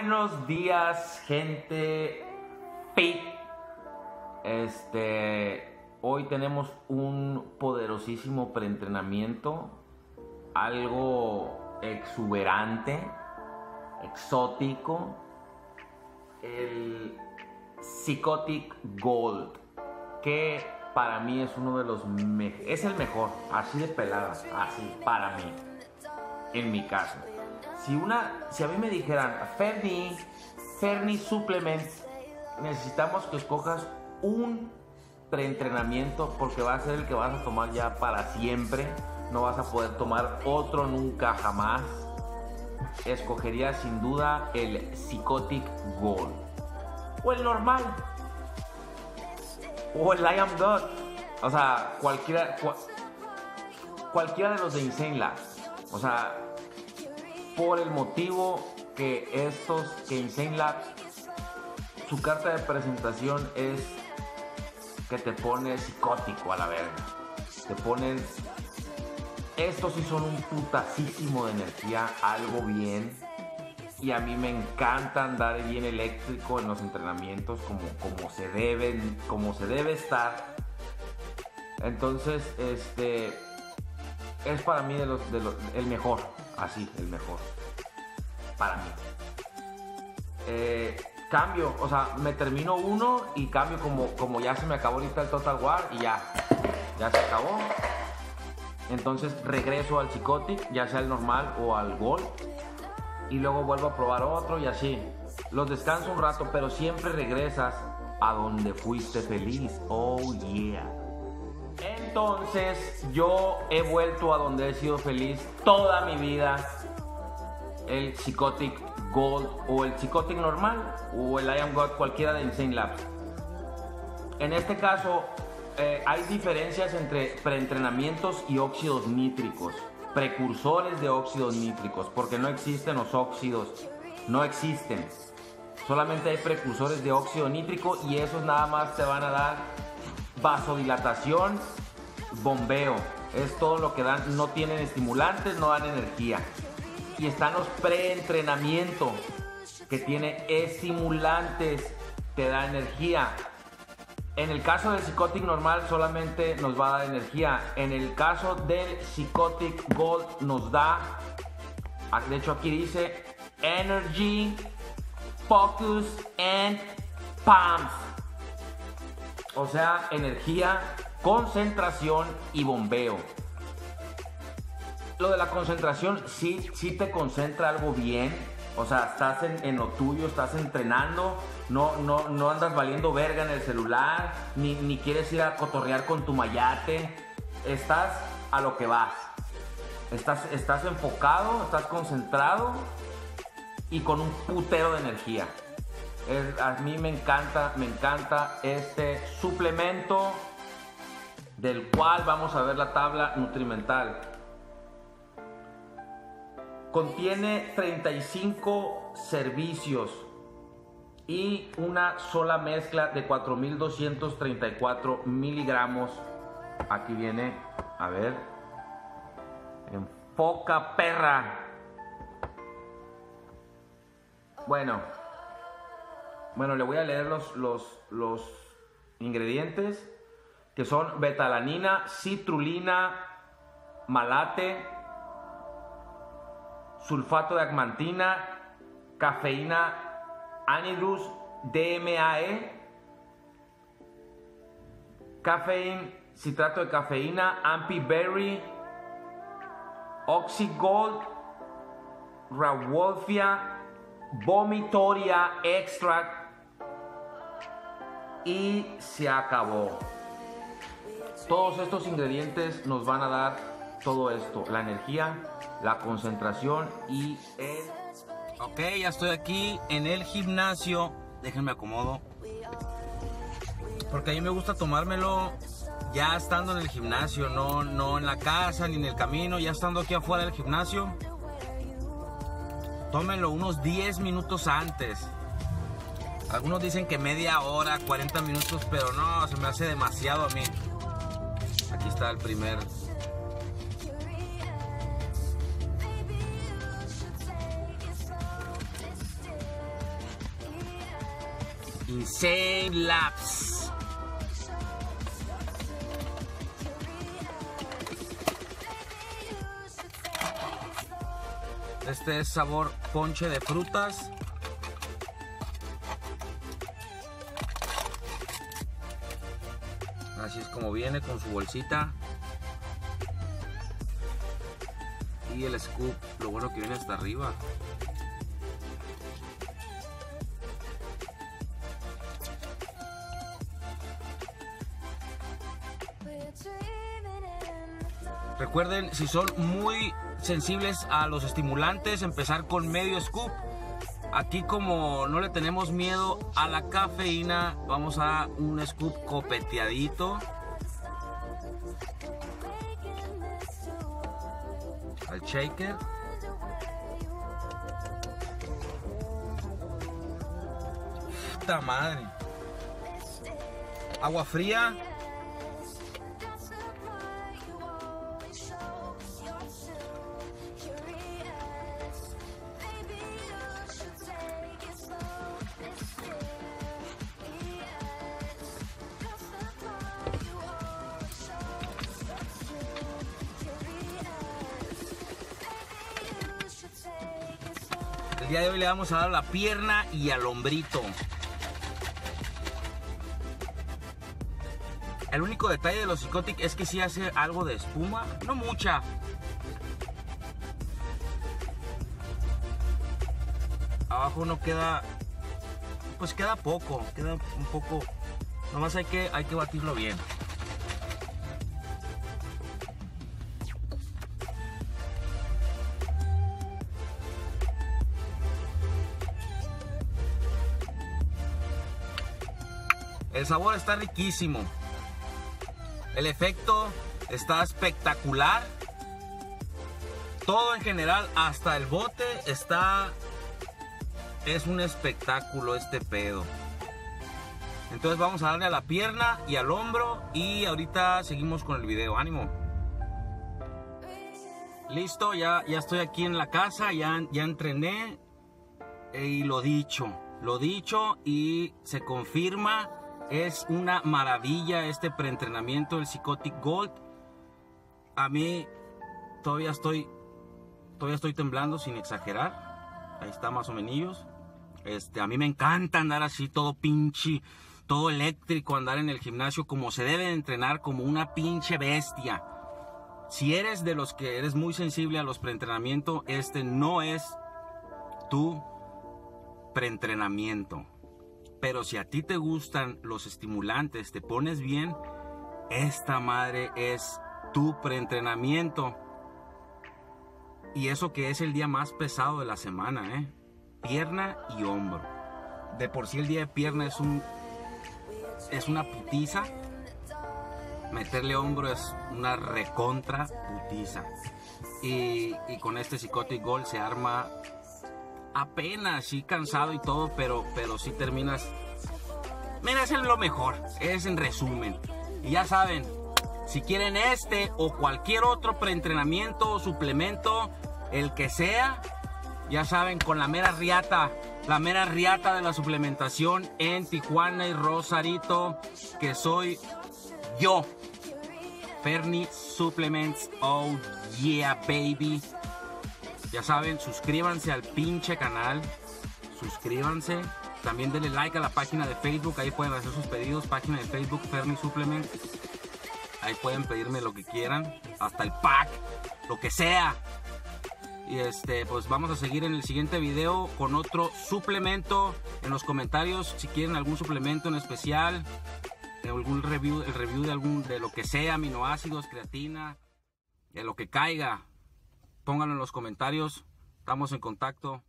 Buenos días, gente. Este, hoy tenemos un poderosísimo preentrenamiento, algo exuberante, exótico, el Psychotic Gold, que para mí es uno de los es el mejor, así de pelada, así, para mí, en mi caso. Si una, si a mí me dijeran, Ferni, Ferni Supplement, necesitamos que escojas un preentrenamiento porque va a ser el que vas a tomar ya para siempre, no vas a poder tomar otro nunca jamás. Escogería sin duda el Psychotic Gold o el normal o el I Am God. O sea, cualquiera, cualquiera de los de Insane Labs. O sea, por el motivo que estos, que Insane Labs, su carta de presentación es que te pone psicótico a la verga. Te ponen, estos sí son un putasísimo de energía, algo bien. Y a mí me encanta andar bien eléctrico en los entrenamientos como, como se deben, como se debe estar. Entonces, este es para mí de los, el mejor así, el mejor. Para mí. Eh, cambio, o sea, me termino uno y cambio como, como ya se me acabó ahorita el Total War y ya, ya se acabó. Entonces regreso al Chicotic, ya sea el normal o al Gold. Y luego vuelvo a probar otro y así. Los descanso un rato, pero siempre regresas a donde fuiste feliz. Oh yeah. Entonces yo he vuelto a donde he sido feliz toda mi vida. El Psychotic Gold o el Psychotic normal o el I Am God, cualquiera de Insane Labs. En este caso eh, hay diferencias entre preentrenamientos y óxidos nítricos, precursores de óxidos nítricos, porque no existen los óxidos, no existen. Solamente hay precursores de óxido nítrico y esos nada más te van a dar vasodilatación, bombeo. Es todo lo que dan. No tienen estimulantes, no dan energía. Y están los preentrenamiento que tiene estimulantes, te da energía. En el caso del Psychotic normal solamente nos va a dar energía. En el caso del Psychotic Gold nos da, de hecho aquí dice Energy, Focus and Pumps. O sea, energía, concentración y bombeo. Lo de la concentración sí, sí te concentra algo bien. O sea, estás en, lo tuyo, estás entrenando, no, no, no andas valiendo verga en el celular, ni, quieres ir a cotorrear con tu mayate. Estás a lo que vas. Estás, estás enfocado, estás concentrado y con un putero de energía a mí me encanta, me encanta este suplemento del cual vamos a ver la tabla nutrimental. Contiene 35 servicios y una sola mezcla de 4234 miligramos. Aquí viene, a ver, enfoca perra. Bueno, bueno, le voy a leer los, los, ingredientes que son betalanina, citrulina, malate, sulfato de agmantina, cafeína, anidrus, DMAE, cafeína, citrato de cafeína, ampiberry, oxygold, rawolfia, vomitoria extract, y se acabó. Todos estos ingredientes nos van a dar todo esto, la energía, la concentración y el... Ok, ya estoy aquí en el gimnasio. Déjenme acomodo. Porque a mí me gusta tomármelo ya estando en el gimnasio, no, no en la casa ni en el camino, ya estando aquí afuera del gimnasio. Tómenlo unos 10 minutos antes. Algunos dicen que media hora, 40 minutos, pero no, se me hace demasiado a mí. Aquí está el primer. Insane Labs. Este es sabor ponche de frutas. Así es como viene con su bolsita. Y el scoop, lo bueno que viene hasta arriba. Recuerden, si son muy sensibles a los estimulantes, empezar con medio scoop. Aquí como no le tenemos miedo a la cafeína, vamos a un scoop copeteadito. Al shaker. Puta madre. Agua fría. El día de hoy le vamos a dar la pierna y al hombrito. El único detalle de los Psicotic es que sí hace algo de espuma, no mucha. Abajo no queda, pues queda poco, queda un poco. Nomás hay que, hay que batirlo bien. El sabor está riquísimo. El efecto está espectacular. Todo en general, hasta el bote está... Es un espectáculo este pedo. Entonces vamos a darle a la pierna y al hombro y ahorita seguimos con el video. Ánimo. Listo, ya, ya estoy aquí en la casa, ya, ya entrené y lo dicho, lo dicho y se confirma es una maravilla este preentrenamiento del Psychotic Gold. A mí todavía estoy todavía estoy temblando sin exagerar. Ahí está más o menos. Este, a mí me encanta andar así todo pinche, todo eléctrico, andar en el gimnasio como se debe entrenar como una pinche bestia. Si eres de los que eres muy sensible a los preentrenamientos, este no es tu preentrenamiento. Pero si a ti te gustan los estimulantes, te pones bien, esta madre es tu preentrenamiento. Y eso que es el día más pesado de la semana, ¿eh? Pierna y hombro. De por sí el día de pierna es un es una putiza. Meterle hombro es una recontra putiza. Y, y con este Psychotic Gold se arma apenas, sí cansado y todo, pero, pero sí terminas. Es lo mejor, es en resumen. Y ya saben, si quieren este o cualquier otro preentrenamiento o suplemento, el que sea, ya saben, con la mera riata, la mera riata de la suplementación en Tijuana y Rosarito, que soy yo. Ferni Supplements, oh yeah baby. Ya saben, suscríbanse al pinche canal. Suscríbanse. También denle like a la página de Facebook. Ahí pueden hacer sus pedidos. Página de Facebook, Fermi Supplement. Ahí pueden pedirme lo que quieran. Hasta el pack. Lo que sea. Y este, pues vamos a seguir en el siguiente video con otro suplemento. En los comentarios, si quieren algún suplemento en especial, algún review, el review de algún de lo que sea, aminoácidos, creatina, de lo que caiga. Pónganlo en los comentarios. Estamos en contacto.